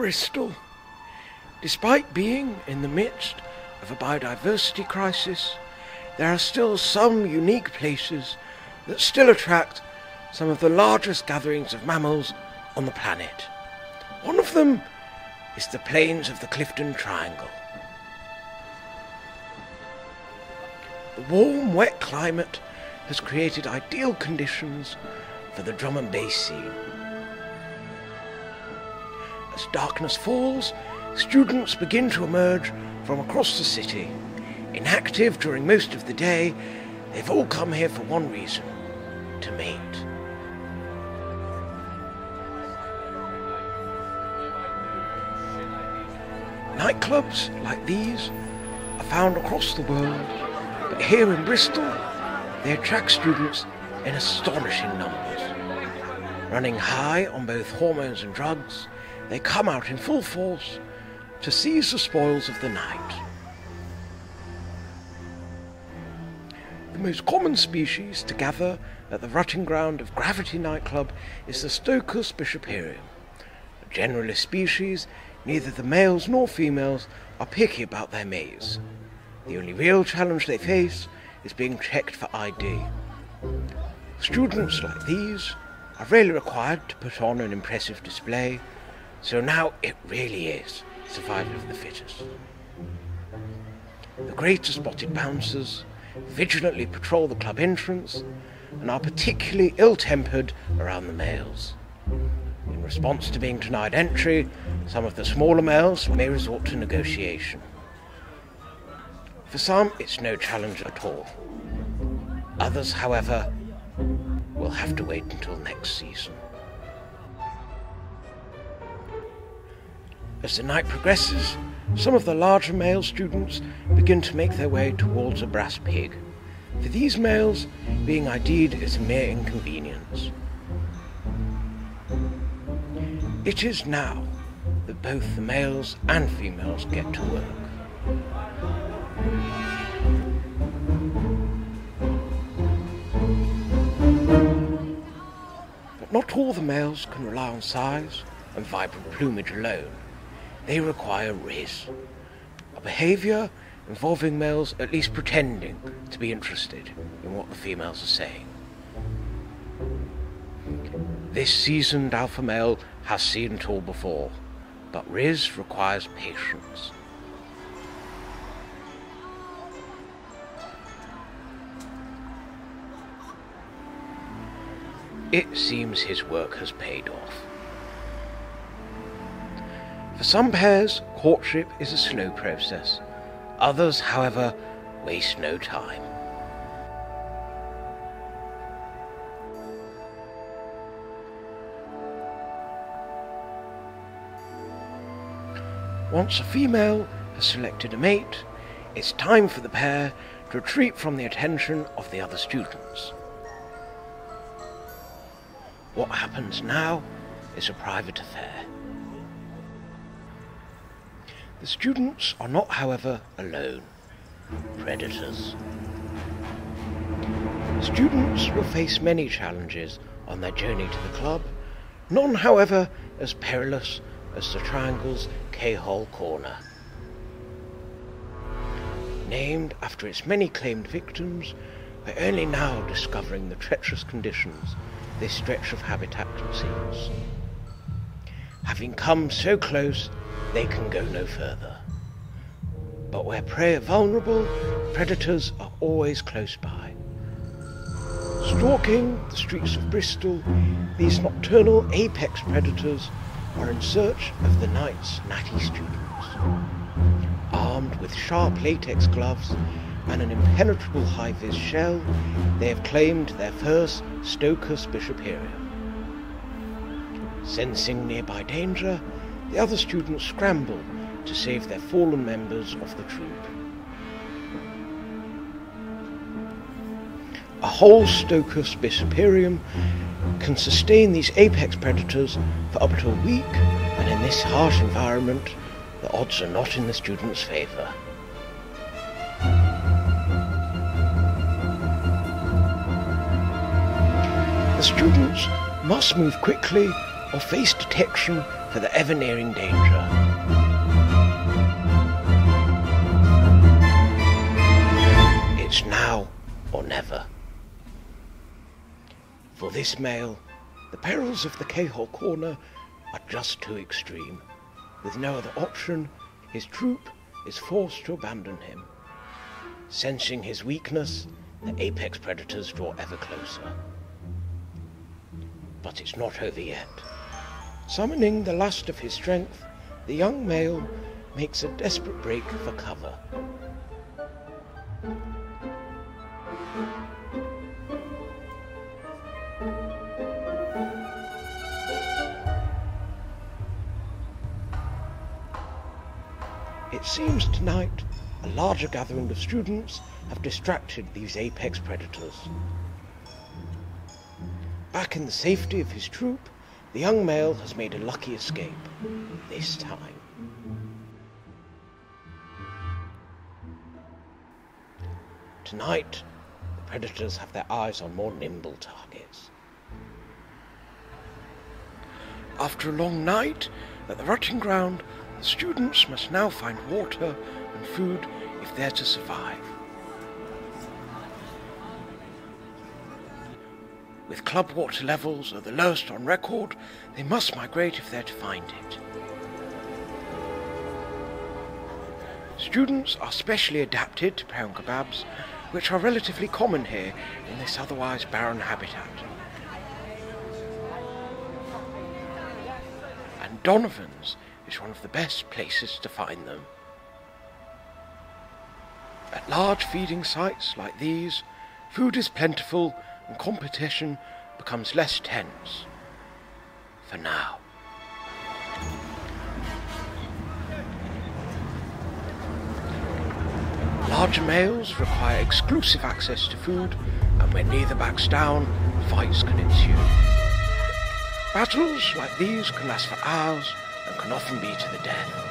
Bristol. Despite being in the midst of a biodiversity crisis, there are still some unique places that still attract some of the largest gatherings of mammals on the planet. One of them is the plains of the Clifton Triangle. The warm, wet climate has created ideal conditions for the drum and bass scene. As darkness falls, students begin to emerge from across the city. Inactive during most of the day, they've all come here for one reason to meet. Nightclubs like these are found across the world, but here in Bristol, they attract students in astonishing numbers. Running high on both hormones and drugs, they come out in full force to seize the spoils of the night. The most common species to gather at the rutting ground of Gravity nightclub is the Stochus bishoperium. A generalist species, neither the males nor females are picky about their mates. The only real challenge they face is being checked for ID. Students like these are rarely required to put on an impressive display, so now it really is survival of the fittest. The greater spotted bouncers vigilantly patrol the club entrance and are particularly ill tempered around the males. In response to being denied entry, some of the smaller males may resort to negotiation. For some, it's no challenge at all. Others, however, will have to wait until next season. As the night progresses, some of the larger male students begin to make their way towards a brass pig. For these males, being ID'd is a mere inconvenience. It is now that both the males and females get to work. But not all the males can rely on size and vibrant plumage alone. They require riz, a behaviour involving males at least pretending to be interested in what the females are saying. This seasoned alpha male has seen it all before, but Riz requires patience. It seems his work has paid off. For some pairs, courtship is a slow process. Others, however, waste no time. Once a female has selected a mate, it's time for the pair to retreat from the attention of the other students. What happens now is a private affair. The students are not, however, alone. Predators. Students will face many challenges on their journey to the club, none, however, as perilous as the Triangle's K-Hole Corner. Named after its many claimed victims, we're only now discovering the treacherous conditions this stretch of habitat conceals. Having come so close, they can go no further. But where prey are vulnerable, predators are always close by. Stalking the streets of Bristol, these nocturnal apex predators are in search of the night's natty students. Armed with sharp latex gloves and an impenetrable high-vis shell, they have claimed their first Stochus bishoperium. Sensing nearby danger, the other students scramble to save their fallen members of the troop. A whole Stochus bishoperium can sustain these apex predators for up to a week, and in this harsh environment, the odds are not in the student's favour. The students must move quickly or face detection for the ever nearing danger. It's now or never. For this male, the perils of the K-hole corner are just too extreme. With no other option, his troop is forced to abandon him. Sensing his weakness, the apex predators draw ever closer. But it's not over yet. Summoning the last of his strength, the young male makes a desperate break for cover. It seems tonight a larger gathering of students have distracted these apex predators. Back in the safety of his troop, the young male has made a lucky escape. This time. Tonight, the predators have their eyes on more nimble targets. After a long night at the rutting ground, the students must now find water and food if they're to survive. With club water levels at the lowest on record, they must migrate if they're to find it. Students are specially adapted to brown kebabs, which are relatively common here in this otherwise barren habitat. And Donnervan's is one of the best places to find them. At large feeding sites like these, food is plentiful and competition becomes less tense. For now. Larger males require exclusive access to food, and when neither backs down, fights can ensue. Battles like these can last for hours and can often be to the death.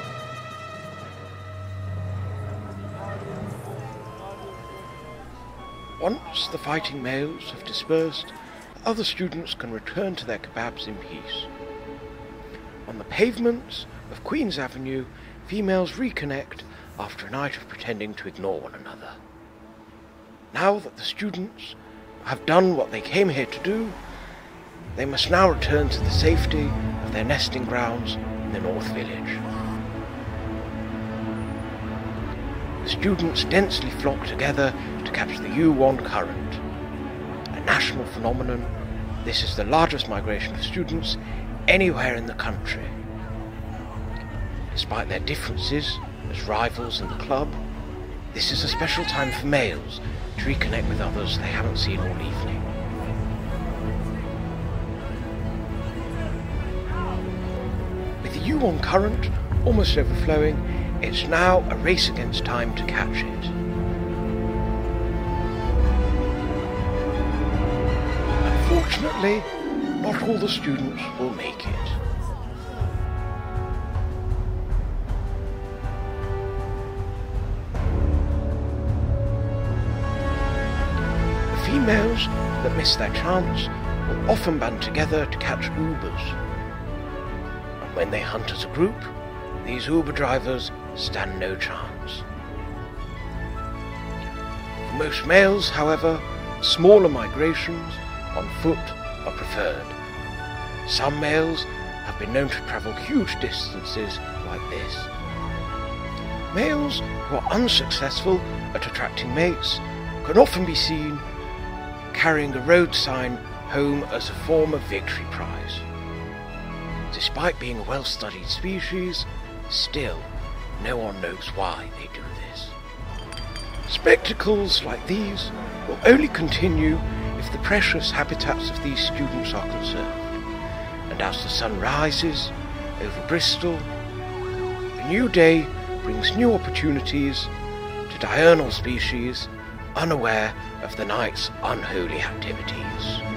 Once the fighting males have dispersed, other students can return to their kebabs in peace. On the pavements of Queen's Avenue, females reconnect after a night of pretending to ignore one another. Now that the students have done what they came here to do, they must now return to the safety of their nesting grounds in the North Village. Students densely flock together to catch the U1 current. A national phenomenon, this is the largest migration of students anywhere in the country. Despite their differences as rivals in the club, this is a special time for males to reconnect with others they haven't seen all evening. With the U1 current almost overflowing, it's now a race against time to catch it. Unfortunately, not all the students will make it. The females that miss their chance will often band together to catch Ubers. And when they hunt as a group, these Uber drivers stand no chance. For most males, however, smaller migrations on foot are preferred. Some males have been known to travel huge distances like this. Males who are unsuccessful at attracting mates can often be seen carrying a road sign home as a form of victory prize. Despite being a well-studied species, still no one knows why they do this. Spectacles like these will only continue if the precious habitats of these students are conserved. And as the sun rises over Bristol, a new day brings new opportunities to diurnal species unaware of the night's unholy activities.